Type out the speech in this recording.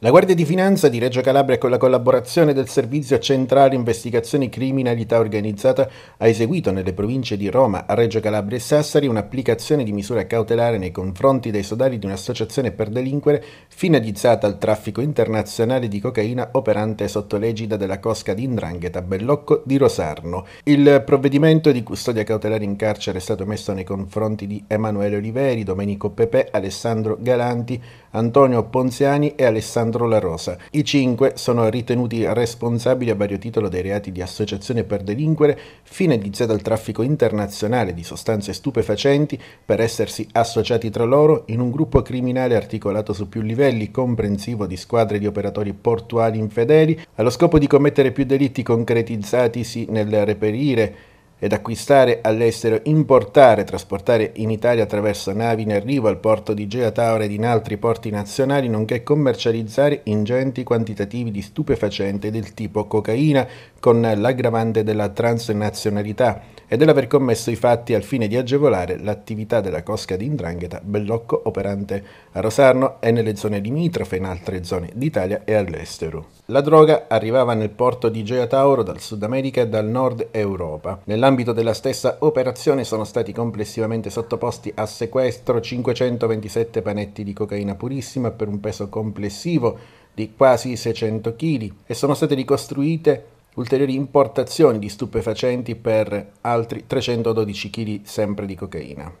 La Guardia di Finanza di Reggio Calabria con la collaborazione del Servizio Centrale Investigazioni Criminalità Organizzata ha eseguito nelle province di Roma, Reggio Calabria e Sassari un'applicazione di misura cautelare nei confronti dei sodali di un'associazione per delinquere finalizzata al traffico internazionale di cocaina operante sotto l'egida della cosca di Indrangheta Bellocco di Rosarno. Il provvedimento di custodia cautelare in carcere è stato messo nei confronti di Emanuele Oliveri, Domenico Pepe, Alessandro Galanti, Antonio Ponziani e Alessandro Alessandro La Rosa. I cinque sono ritenuti responsabili a vario titolo dei reati di associazione per delinquere finalizzata al traffico internazionale di sostanze stupefacenti per essersi associati tra loro in un gruppo criminale articolato su più livelli, comprensivo di squadre di operatori portuali infedeli, allo scopo di commettere più delitti concretizzatisi nel reperire ed acquistare all'estero, importare trasportare in Italia attraverso navi in arrivo al porto di Gea Tauro ed in altri porti nazionali, nonché commercializzare ingenti quantitativi di stupefacente del tipo cocaina con l'aggravante della transnazionalità e dell'aver commesso i fatti al fine di agevolare l'attività della cosca di Indrangheta Bellocco operante a Rosarno e nelle zone limitrofe in altre zone d'Italia e all'estero. La droga arrivava nel porto di Gea Tauro dal Sud America e dal Nord Europa. Nell'ambito della stessa operazione sono stati complessivamente sottoposti a sequestro 527 panetti di cocaina purissima per un peso complessivo di quasi 600 kg e sono state ricostruite ulteriori importazioni di stupefacenti per altri 312 kg sempre di cocaina.